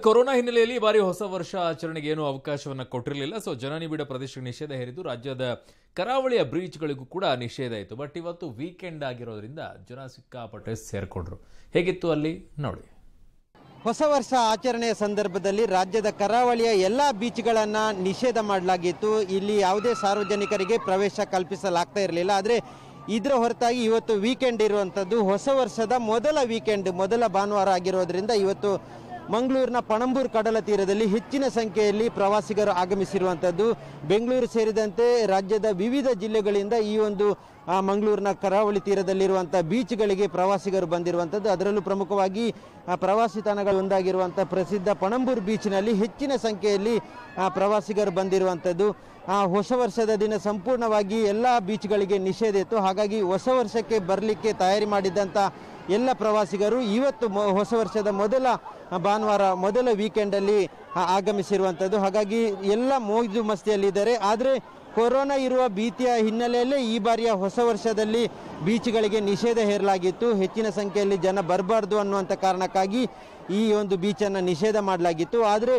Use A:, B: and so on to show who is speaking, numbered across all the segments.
A: Corona ಹಿನ್ನೆಲೆಯಲ್ಲಿ ಈ ಬಾರಿ ಹೊಸ ವರ್ಷ ಆಚರಣೆಗೆ ಏನೂ ಅವಕಾಶವನ್ನ ಕೊಟ್ಟಿರಲಿಲ್ಲ. ಸೊ ಜನನಿಬಿಡ ಪ್ರದೇಶಕ್ಕೆ ನಿಷೇಧ ಹೇರಿದ್ದು ರಾಜ್ಯದ ಕರಾವಳಿಯ ಬ್ರೀಚ್ಗಳಿಗೂ ಕೂಡ ನಿಷೇಧ ಆಯಿತು ಬಟ್ ಇವತ್ತು ವೀಕೆಂಡ್ ಆಗಿರೋದ್ರಿಂದ ಜನ ಸಿಕ್ಕಾಪಟ್ಟೆ ಸೇರಿಕೊಂಡ್ರು. ಹೇಗಿತ್ತು ಅಲ್ಲಿ? ನೋಡಿ.
B: ಹೊಸ ವರ್ಷ ಆಚರಣೆಯ ಸಂದರ್ಭದಲ್ಲಿ ರಾಜ್ಯದ ಕರಾವಳಿಯ ಎಲ್ಲ ಬೀಚ್ಗಳನ್ನು ನಿಷೇಧ ಮಾಡಲಾಗಿತ್ತು. ಇಲ್ಲಿ ಯಾವುದೇ ಸಾರ್ವಜನಿಕರಿಗೆ ಪ್ರವೇಶ ಕಲ್ಪಿಸಲಾಗ್ತಾ ಇರಲಿಲ್ಲ. ಆದರೆ ಇದರ ಹೊರತಾಗಿ ಇವತ್ತು ವೀಕೆಂಡ್ ಇರುವಂಥದ್ದು ಹೊಸ ವರ್ಷದ ಮೊದಲ ವೀಕೆಂಡ್ ಮೊದಲ ಭಾನುವಾರ ಆಗಿರೋದ್ರಿಂದ ಇವತ್ತು ಮಂಗಳೂರಿನ ಪಣಂಬೂರು ಕಡಲ ತೀರದಲ್ಲಿ ಹೆಚ್ಚಿನ ಸಂಖ್ಯೆಯಲ್ಲಿ ಪ್ರವಾಸಿಗರು ಆಗಮಿಸಿರುವಂಥದ್ದು ಬೆಂಗಳೂರು ಸೇರಿದಂತೆ ರಾಜ್ಯದ ವಿವಿಧ ಜಿಲ್ಲೆಗಳಿಂದ ಈ ಒಂದು ಮಂಗಳೂರಿನ ಕರಾವಳಿ ತೀರದಲ್ಲಿರುವಂಥ ಬೀಚ್ಗಳಿಗೆ ಪ್ರವಾಸಿಗರು ಬಂದಿರುವಂಥದ್ದು ಅದರಲ್ಲೂ ಪ್ರಮುಖವಾಗಿ ಪ್ರವಾಸಿ ತಾಣಗಳು ಒಂದಾಗಿರುವಂಥ ಪ್ರಸಿದ್ಧ ಪಣಂಬೂರು ಬೀಚ್ನಲ್ಲಿ ಹೆಚ್ಚಿನ ಸಂಖ್ಯೆಯಲ್ಲಿ ಪ್ರವಾಸಿಗರು ಬಂದಿರುವಂಥದ್ದು ಆ, ಹೊಸ ವರ್ಷದ ದಿನ ಸಂಪೂರ್ಣವಾಗಿ ಎಲ್ಲ ಬೀಚ್ಗಳಿಗೆ ನಿಷೇಧ ಇತ್ತು. ಹಾಗಾಗಿ ಹೊಸ ವರ್ಷಕ್ಕೆ ಬರಲಿಕ್ಕೆ ತಯಾರಿ ಮಾಡಿದ್ದಂಥ ಎಲ್ಲ ಪ್ರವಾಸಿಗರು ಇವತ್ತು ಹೊಸ ವರ್ಷದ ಮೊದಲ ಭಾನುವಾರ ಮೊದಲ ವೀಕೆಂಡಲ್ಲಿ ಆಗಮಿಸಿರುವಂಥದ್ದು ಹಾಗಾಗಿ ಎಲ್ಲ ಮೋಜು ಮಸ್ತಿಯಲ್ಲಿದ್ದಾರೆ. ಆದರೆ ಕೊರೋನಾ ಇರುವ ಭೀತಿಯ ಹಿನ್ನೆಲೆಯಲ್ಲಿ ಈ ಬಾರಿಯ ಹೊಸ ವರ್ಷದಲ್ಲಿ ಬೀಚ್ಗಳಿಗೆ ನಿಷೇಧ ಹೇರಲಾಗಿತ್ತು. ಹೆಚ್ಚಿನ ಸಂಖ್ಯೆಯಲ್ಲಿ ಜನ ಬರಬಾರ್ದು ಅನ್ನುವಂಥ ಕಾರಣಕ್ಕಾಗಿ ಈ ಒಂದು ಬೀಚನ್ನು ನಿಷೇಧ ಮಾಡಲಾಗಿತ್ತು. ಆದರೆ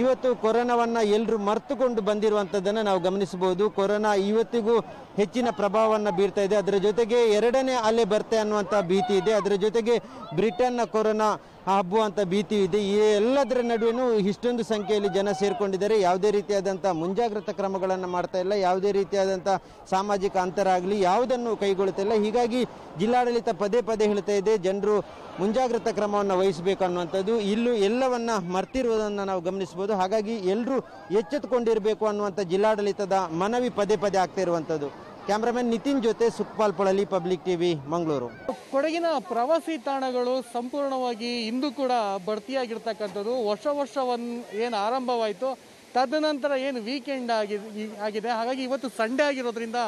B: ಇವತ್ತು ಕೊರೋನಾವನ್ನು ಎಲ್ಲರೂ ಮರೆತುಕೊಂಡು ಬಂದಿರುವಂಥದ್ದನ್ನು ನಾವು ಗಮನಿಸಬಹುದು. ಕೊರೋನಾ ಇವತ್ತಿಗೂ ಹೆಚ್ಚಿನ ಪ್ರಭಾವವನ್ನು ಬೀರ್ತಾ ಇದೆ. ಅದರ ಜೊತೆಗೆ ಎರಡನೇ ಅಲೆ ಬರ್ತೆ ಅನ್ನುವಂಥ ಭೀತಿ ಇದೆ. ಅದರ ಜೊತೆಗೆ ಬ್ರಿಟನ್ನ ಕೊರೋನಾ ಹಬ್ಬುವಂಥ ಭೀತಿ ಇದೆ. ಈ ಎಲ್ಲದರ ನಡುವೆನೂ ಇಷ್ಟೊಂದು ಸಂಖ್ಯೆಯಲ್ಲಿ ಜನ ಸೇರಿಕೊಂಡಿದ್ದಾರೆ. ಯಾವುದೇ ರೀತಿಯಾದಂಥ ಮುಂಜಾಗ್ರತಾ ಕ್ರಮಗಳನ್ನು ಮಾಡ್ತಾ ಇಲ್ಲ. ಯಾವುದೇ ರೀತಿಯಾದಂಥ ಸಾಮಾಜಿಕ ಅಂತರ ಆಗಲಿ ಯಾವುದನ್ನು ಕೈಗೊಳ್ಳುತ್ತಿಲ್ಲ. ಹೀಗಾಗಿ ಜಿಲ್ಲಾಡಳಿತ ಪದೇ ಪದೇ ಹೇಳ್ತಾ ಇದೆ, ಜನರು ಮುಂಜಾಗ್ರತಾ ಕ್ರಮವನ್ನು ವಹಿಸಬೇಕು ಅನ್ನುವಂಥದ್ದು. ಇಲ್ಲೂ ಎಲ್ಲವನ್ನ ಮರ್ತಿರುವುದನ್ನು ನಾವು ಗಮನಿಸಬಹುದು ಹಾಗಾಗಿ ಎಲ್ಲರೂ ಎಚ್ಚೆತ್ತುಕೊಂಡಿರಬೇಕು ಅನ್ನುವಂಥ ಜಿಲ್ಲಾಡಳಿತದ ಮನವಿ ಪದೇ ಪದೇ ಆಗ್ತಾ ಇರುವಂಥದ್ದು. ಕ್ಯಾಮ್ರಾಮನ್ ನಿತಿನ್ ಜೊತೆ ಸುಕ್ಪಾಲ್ ಪೊಳಲಿ, ಪಬ್ಲಿಕ್ ಟಿವಿ, ಮಂಗಳೂರು.
C: ಕೊಡಗಿನ ಪ್ರವಾಸಿ ತಾಣಗಳು ಸಂಪೂರ್ಣವಾಗಿ ಇಂದು ಕೂಡ ಬಡ್ತಿಯಾಗಿರ್ತಕ್ಕಂಥದ್ದು ವರ್ಷ ವರ್ಷವನ್ನು ಏನು ಆರಂಭವಾಯಿತು. ತದನಂತರ ಏನು ವೀಕೆಂಡ್ ಆಗಿದೆ ಆಗಿದೆ. ಹಾಗಾಗಿ ಇವತ್ತು ಸಂಡೇ ಆಗಿರೋದ್ರಿಂದ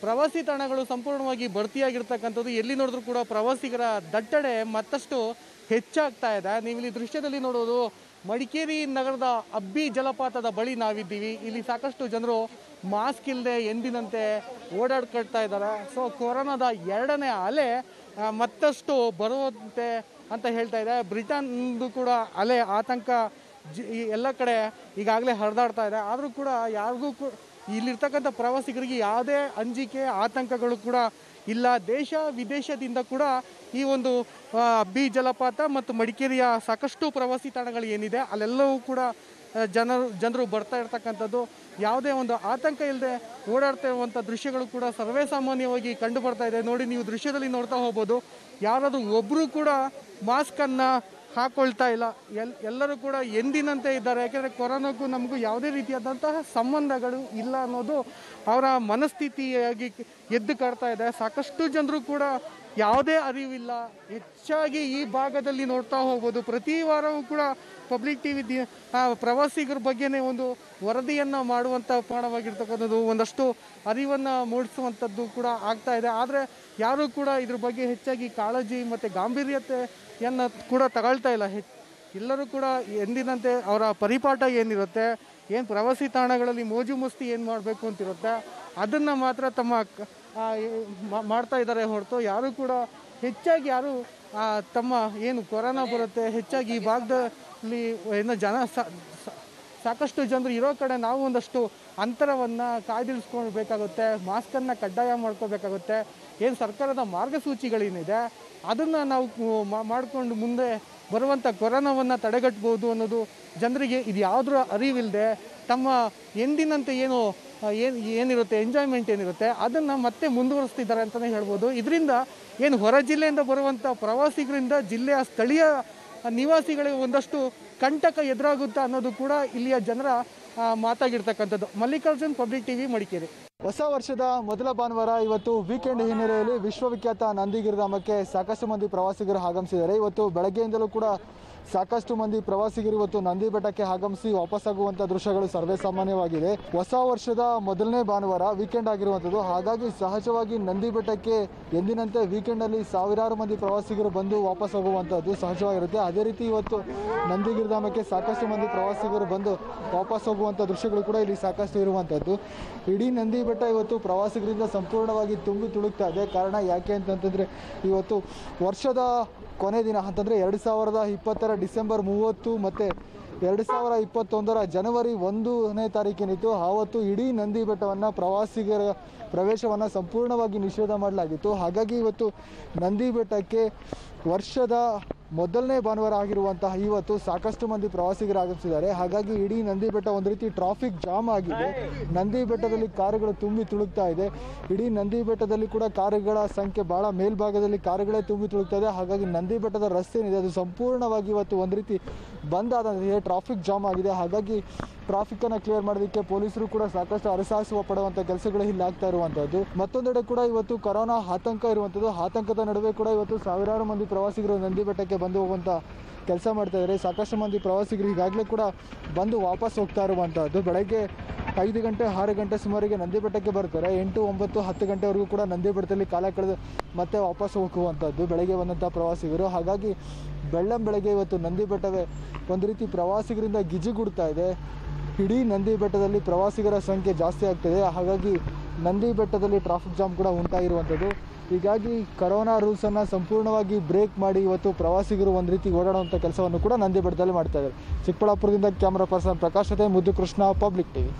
C: ಪ್ರವಾಸಿ ತಾಣಗಳು ಸಂಪೂರ್ಣವಾಗಿ ಭರ್ತಿಯಾಗಿರ್ತಕ್ಕಂಥದ್ದು. ಎಲ್ಲಿ ನೋಡಿದ್ರು ಕೂಡ ಪ್ರವಾಸಿಗರ ದಟ್ಟಣೆ ಮತ್ತಷ್ಟು ಹೆಚ್ಚಾಗ್ತಾ ಇದೆ. ನೀವು ಇಲ್ಲಿ ದೃಶ್ಯದಲ್ಲಿ ನೋಡೋದು ಮಡಿಕೇರಿ ನಗರದ ಅಬ್ಬಿ ಜಲಪಾತದ ಬಳಿ ನಾವಿದ್ದೀವಿ. ಇಲ್ಲಿ ಸಾಕಷ್ಟು ಜನರು ಮಾಸ್ಕ್ ಇಲ್ಲದೆ ಎಂದಿನಂತೆ ಓಡಾಡ್ಕೊಳ್ತಾ ಇದ್ದಾರೆ. ಸೊ, ಕೊರೋನಾದ ಎರಡನೇ ಅಲೆ ಮತ್ತಷ್ಟು ಬರುವಂತೆ ಅಂತ ಹೇಳ್ತಾ ಇದೆ. ಬ್ರಿಟನ್ದು ಕೂಡ ಅಲೆ, ಆತಂಕ ಈ ಎಲ್ಲ ಕಡೆ ಈಗಾಗಲೇ ಹರಿದಾಡ್ತಾ ಇದೆ. ಆದರೂ ಕೂಡ ಯಾರಿಗೂ ಕೂಡ ಇಲ್ಲಿರ್ತಕ್ಕಂಥ ಪ್ರವಾಸಿಗರಿಗೆ ಯಾವುದೇ ಅಂಜಿಕೆ, ಆತಂಕಗಳು ಕೂಡ ಇಲ್ಲ. ದೇಶ ವಿದೇಶದಿಂದ ಕೂಡ ಈ ಒಂದು ಅಬ್ಬಿ ಜಲಪಾತ ಮತ್ತು ಮಡಿಕೇರಿಯ ಸಾಕಷ್ಟು ಪ್ರವಾಸಿ ತಾಣಗಳು ಏನಿದೆ, ಅಲ್ಲೆಲ್ಲವೂ ಕೂಡ ಜನರು ಜನರು ಬರ್ತಾ ಇರ್ತಕ್ಕಂಥದ್ದು. ಯಾವುದೇ ಒಂದು ಆತಂಕ ಇಲ್ಲದೆ ಓಡಾಡ್ತಾ ಇರುವಂಥ ದೃಶ್ಯಗಳು ಕೂಡ ಸರ್ವೇ ಸಾಮಾನ್ಯವಾಗಿ ಕಂಡು ಬರ್ತಾ ಇದೆ. ನೋಡಿ, ನೀವು ದೃಶ್ಯದಲ್ಲಿ ನೋಡ್ತಾ ಹೋಗ್ಬೋದು. ಯಾರಾದರೂ ಒಬ್ಬರು ಕೂಡ ಮಾಸ್ಕನ್ನು ಹಾಕೊಳ್ತಾ ಇಲ್ಲ. ಎಲ್, ಎಲ್ಲರೂ ಕೂಡ ಎಂದಿನಂತೆ ಇದ್ದಾರೆ. ಯಾಕೆಂದರೆ ಕೊರೋನಾಗೂ ನಮಗೂ ಯಾವುದೇ ರೀತಿಯಾದಂತಹ ಸಂಬಂಧಗಳು ಇಲ್ಲ ಅನ್ನೋದು ಅವರ ಮನಸ್ಥಿತಿಯಾಗಿ ಎದ್ದು ಕಾಡ್ತಾ ಇದೆ. ಸಾಕಷ್ಟು ಜನರು ಕೂಡ ಯಾವುದೇ ಅರಿವಿಲ್ಲ. ಹೆಚ್ಚಾಗಿ ಈ ಭಾಗದಲ್ಲಿ ನೋಡ್ತಾ ಹೋಗ್ಬೋದು. ಪ್ರತಿ ವಾರವೂ ಕೂಡ ಪಬ್ಲಿಕ್ ಟಿ ವಿ ಪ್ರವಾಸಿಗರ ಬಗ್ಗೆನೇ ಒಂದು ವರದಿಯನ್ನು ಮಾಡುವಂಥ ಪ್ರಾಣವಾಗಿರ್ತಕ್ಕಂಥದ್ದು ಒಂದಷ್ಟು ಅರಿವನ್ನು ಮೂಡಿಸುವಂಥದ್ದು ಕೂಡ ಆಗ್ತಾ ಇದೆ. ಆದರೆ ಯಾರೂ ಕೂಡ ಇದ್ರ ಬಗ್ಗೆ ಹೆಚ್ಚಾಗಿ ಕಾಳಜಿ ಮತ್ತು ಗಾಂಭೀರ್ಯತೆಯನ್ನು ಕೂಡ ತಗೊಳ್ತಾ ಇಲ್ಲ. ಎಲ್ಲರೂ ಕೂಡ ಎಂದಿನಂತೆ ಅವರ ಪರಿಪಾಠ ಏನಿರುತ್ತೆ, ಏನು ಪ್ರವಾಸಿ ತಾಣಗಳಲ್ಲಿ ಮೋಜು ಮಸ್ತಿ ಏನು ಮಾಡಬೇಕು ಅಂತಿರುತ್ತೆ, ಅದನ್ನು ಮಾತ್ರ ತಮ್ಮ ಮಾಡ್ತಾ ಇದ್ದಾರೆ ಹೊರತು ಯಾರು ಕೂಡ ಹೆಚ್ಚಾಗಿ ಯಾರು ತಮ್ಮ ಏನು ಕೊರೋನಾ ಬರುತ್ತೆ, ಹೆಚ್ಚಾಗಿ ಈ ಭಾಗದಲ್ಲಿ, ಏನು ಜನ ಸಾಕಷ್ಟು ಜನರು ಇರೋ ಕಡೆ ನಾವು ಒಂದಷ್ಟು ಅಂತರವನ್ನು ಕಾಯ್ದಿರಿಸ್ಕೊಳ್ಬೇಕಾಗುತ್ತೆ, ಮಾಸ್ಕನ್ನು ಕಡ್ಡಾಯ ಮಾಡ್ಕೋಬೇಕಾಗುತ್ತೆ ಏನು ಸರ್ಕಾರದ ಮಾರ್ಗಸೂಚಿಗಳೇನಿದೆ, ಅದನ್ನು ನಾವು ಮಾಡಿಕೊಂಡು ಮುಂದೆ ಬರುವಂಥ ಕೊರೋನಾವನ್ನು ತಡೆಗಟ್ಬೋದು ಅನ್ನೋದು ಜನರಿಗೆ ಇದು ಯಾವುದರ ಅರಿವಿಲ್ಲದೆ ತಮ್ಮ ಎಂದಿನಂತೆ ಏನು ಏನು, ಏನಿರುತ್ತೆ, ಎಂಜಾಯ್ಮೆಂಟ್ ಏನಿರುತ್ತೆ, ಅದನ್ನು ಮತ್ತೆ ಮುಂದುವರಿಸ್ತಿದ್ದಾರೆ ಅಂತಲೇ ಹೇಳ್ಬೋದು. ಇದರಿಂದ ಏನು ಹೊರ ಜಿಲ್ಲೆಯಿಂದ ಬರುವಂಥ ಪ್ರವಾಸಿಗರಿಂದ ಜಿಲ್ಲೆಯ ಸ್ಥಳೀಯ ನಿವಾಸಿಗಳಿಗೆ ಒಂದಷ್ಟು ಕಂಟಕ ಎದುರಾಗುತ್ತೆ ಅನ್ನೋದು ಕೂಡ ಇಲ್ಲಿಯ ಜನರ ಮಾತಾಗಿರ್ತಕ್ಕಂಥದ್ದು. Mallikarjun, public TV, Madikeri.
D: ಹೊಸ ವರ್ಷದ ಮೊದಲ ಭಾನುವಾರ ಇವತ್ತು ವೀಕೆಂಡ್ ಹಿನ್ನೆಲೆಯಲ್ಲಿ ವಿಶ್ವವಿಖ್ಯಾತ ನಂದಿಗಿರಿಧಾಮಕ್ಕೆ ಸಾಕಷ್ಟು ಮಂದಿ ಪ್ರವಾಸಿಗರು ಆಗಮಿಸಿದ್ದಾರೆ. ಇವತ್ತು ಬೆಳಗ್ಗೆಯಿಂದಲೂ ಕೂಡ ಸಾಕಷ್ಟು ಮಂದಿ ಪ್ರವಾಸಿಗರು ಇವತ್ತು ನಂದಿ ಬೆಟ್ಟಕ್ಕೆ ಆಗಮಿಸಿ ವಾಪಸ್ಸಾಗುವಂಥ ದೃಶ್ಯಗಳು ಸರ್ವೇ ಸಾಮಾನ್ಯವಾಗಿದೆ. ಹೊಸ ವರ್ಷದ ಮೊದಲನೇ ಭಾನುವಾರ ವೀಕೆಂಡ್ ಆಗಿರುವಂಥದ್ದು ಹಾಗಾಗಿ ಸಹಜವಾಗಿ ನಂದಿ ಬೆಟ್ಟಕ್ಕೆ ಎಂದಿನಂತೆ ವೀಕೆಂಡಲ್ಲಿ ಸಾವಿರಾರು ಮಂದಿ ಪ್ರವಾಸಿಗರು ಬಂದು ವಾಪಸ್ ಹೋಗುವಂಥದ್ದು ಸಹಜವಾಗಿರುತ್ತೆ. ಅದೇ ರೀತಿ ಇವತ್ತು ನಂದಿಗಿರಿಧಾಮಕ್ಕೆ ಸಾಕಷ್ಟು ಮಂದಿ ಪ್ರವಾಸಿಗರು ಬಂದು ವಾಪಸ್ ಹೋಗುವಂಥ ದೃಶ್ಯಗಳು ಕೂಡ ಇಲ್ಲಿ ಸಾಕಷ್ಟು ಇರುವಂಥದ್ದು ಇಡೀ ನಂದಿ ಬೆಟ್ಟ ಇವತ್ತು ಪ್ರವಾಸಿಗರಿಂದ ಸಂಪೂರ್ಣವಾಗಿ ತುಂಬಿ ತುಳುಕ್ತಾ ಇದೆ. ಕಾರಣ ಯಾಕೆ ಅಂತಂತಂದರೆ, ಇವತ್ತು ವರ್ಷದ ಕೊನೆ ದಿನ, ಅಂತಂದರೆ ಎರಡು ಸಾವಿರದ ಇಪ್ಪತ್ತೆರಡು ಡಿಸೆಂಬರ್ ಮೂವತ್ತು ಮತ್ತು ಎರಡು ಸಾವಿರ ಇಪ್ಪತ್ತೊಂದರ ಜನವರಿ ಒಂದನೇ ತಾರೀಕಿನಿತ್ತು ಆವತ್ತು ಇಡೀ ನಂದಿ ಬೆಟ್ಟವನ್ನು ಪ್ರವಾಸಿಗರ ಪ್ರವೇಶವನ್ನು ಸಂಪೂರ್ಣವಾಗಿ ನಿಷೇಧ ಮಾಡಲಾಗಿತ್ತು. ಹಾಗಾಗಿ ಇವತ್ತು ನಂದಿ ಬೆಟ್ಟಕ್ಕೆ ವರ್ಷದ ಮೊದಲನೇ ಭಾನುವಾರ ಆಗಿರುವಂತಹ ಇವತ್ತು ಸಾಕಷ್ಟು ಮಂದಿ ಪ್ರವಾಸಿಗರು ಆಗಮಿಸಿದ್ದಾರೆ. ಹಾಗಾಗಿ ಇಡೀ ನಂದಿ ಬೆಟ್ಟ ಒಂದು ರೀತಿ ಟ್ರಾಫಿಕ್ ಜಾಮ್ ಆಗಿದೆ. ನಂದಿ ಬೆಟ್ಟದಲ್ಲಿ ಕಾರುಗಳು ತುಂಬಿ ತುಳುಕ್ತಾ ಇದೆ. ಇಡೀ ನಂದಿ ಬೆಟ್ಟದಲ್ಲಿ ಕೂಡ ಕಾರುಗಳ ಸಂಖ್ಯೆ ಬಹಳ ಮೇಲ್ಭಾಗದಲ್ಲಿ ಕಾರುಗಳೇ ತುಂಬಿ ತುಳುಕ್ತಾ ಇದೆ ಹಾಗಾಗಿ ನಂದಿ ಬೆಟ್ಟದ ರಸ್ತೆ ಏನಿದೆ ಅದು ಸಂಪೂರ್ಣವಾಗಿ ಇವತ್ತು ಒಂದು ರೀತಿ ಬಂದ್ ಆದಂತಿದೆ ಟ್ರಾಫಿಕ್ ಜಾಮ್ ಆಗಿದೆ. ಹಾಗಾಗಿ ಟ್ರಾಫಿಕ್ ಅನ್ನ ಕ್ಲಿಯರ್ ಮಾಡೋದಕ್ಕೆ ಪೊಲೀಸರು ಕೂಡ ಸಾಕಷ್ಟು ಅರಸಾಸುವ ಪಡುವಂತ ಕೆಲಸಗಳು ಇಲ್ಲಿ ಆಗ್ತಾ ಇರುವಂತದ್ದು. ಮತ್ತೊಂದೆಡೆ ಕೂಡ ಇವತ್ತು ಕೊರೋನಾ ಆತಂಕ ಇರುವಂತದ್ದು. ಆತಂಕದ ನಡುವೆ ಕೂಡ ಇವತ್ತು ಸಾವಿರಾರು ಮಂದಿ ಪ್ರವಾಸಿಗರು ನಂದಿ ಬೆಟ್ಟಕ್ಕೆ ಬಂದು ಹೋಗುವಂತ ಕೆಲಸ ಮಾಡ್ತಾ ಇದ್ದಾರೆ. ಸಾಕಷ್ಟು ಮಂದಿ ಪ್ರವಾಸಿಗರು ಈಗಾಗಲೇ ಕೂಡ ಬಂದು ವಾಪಸ್ ಹೋಗ್ತಾ ಇರುವಂಥದ್ದು ಬೆಳಗ್ಗೆ ಐದು ಗಂಟೆ, ಆರು ಗಂಟೆ ಸುಮಾರಿಗೆ ನಂದಿ ಬೆಟ್ಟಕ್ಕೆ ಬರ್ತಾರೆ. ಎಂಟು, ಒಂಬತ್ತು, ಹತ್ತು ಗಂಟೆವರೆಗೂ ಕೂಡ ನಂದಿ ಬೆಟ್ಟದಲ್ಲಿ ಕಾಲ ಕಳೆದು ಮತ್ತೆ ವಾಪಸ್ ಹೋಗುವಂಥದ್ದು ಬೆಳಗ್ಗೆ ಬಂದಂಥ ಪ್ರವಾಸಿಗರು. ಹಾಗಾಗಿ ಬೆಳ್ಳಂ ಬೆಳಗ್ಗೆ ಇವತ್ತು ನಂದಿ ಬೆಟ್ಟವೇ ಒಂದು ರೀತಿ ಪ್ರವಾಸಿಗರಿಂದ ಗಿಜಿಗುಡ್ತಾ ಇದೆ. ಇಡೀ ನಂದಿ ಬೆಟ್ಟದಲ್ಲಿ ಪ್ರವಾಸಿಗರ ಸಂಖ್ಯೆ ಜಾಸ್ತಿ ಆಗ್ತಿದೆ. ಹಾಗಾಗಿ ನಂದಿ ಬೆಟ್ಟದಲ್ಲಿ ಟ್ರಾಫಿಕ್ ಜಾಮ್ ಕೂಡ ಉಂಟಾಗಿರುವಂಥದ್ದು. ಹೀಗಾಗಿ ಕರೋನಾ ರೂಲ್ಸನ್ನು ಸಂಪೂರ್ಣವಾಗಿ ಬ್ರೇಕ್ ಮಾಡಿ ಇವತ್ತು ಪ್ರವಾಸಿಗರು ಒಂದು ರೀತಿ ಓಡಾಡುವಂಥ ಕೆಲಸವನ್ನು ಕೂಡ ನಂದಿ ಬೆಟ್ಟದಲ್ಲಿ ಮಾಡ್ತಾ ಇದ್ದಾರೆ. ಚಿಕ್ಕಬಳ್ಳಾಪುರದಿಂದ ಕ್ಯಾಮ್ರಾ ಪರ್ಸನ್ ಪ್ರಕಾಶ್ ಜೊತೆ ಮುದ್ದು ಪಬ್ಲಿಕ್ ಟಿವಿ